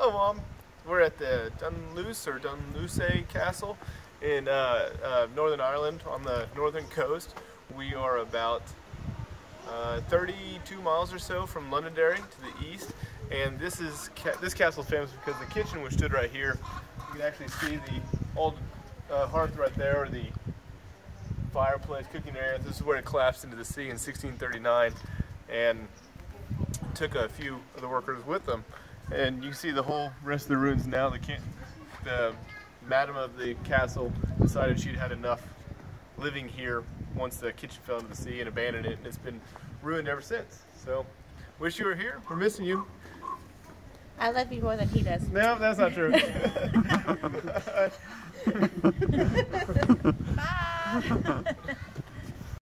Hello, Mom. We're at the Dunluce or Dunluce Castle in uh, uh, Northern Ireland on the northern coast. We are about uh, 32 miles or so from Londonderry to the east, and this is ca this castle is famous because the kitchen, which stood right here, you can actually see the old uh, hearth right there, or the fireplace, cooking area. This is where it collapsed into the sea in 1639, and took a few of the workers with them. And you see the whole rest of the ruins now. The, the madam of the castle decided she'd had enough living here once the kitchen fell into the sea and abandoned it. And it's been ruined ever since. So, wish you were here. We're missing you. I love you more than he does. No, that's not true. Bye.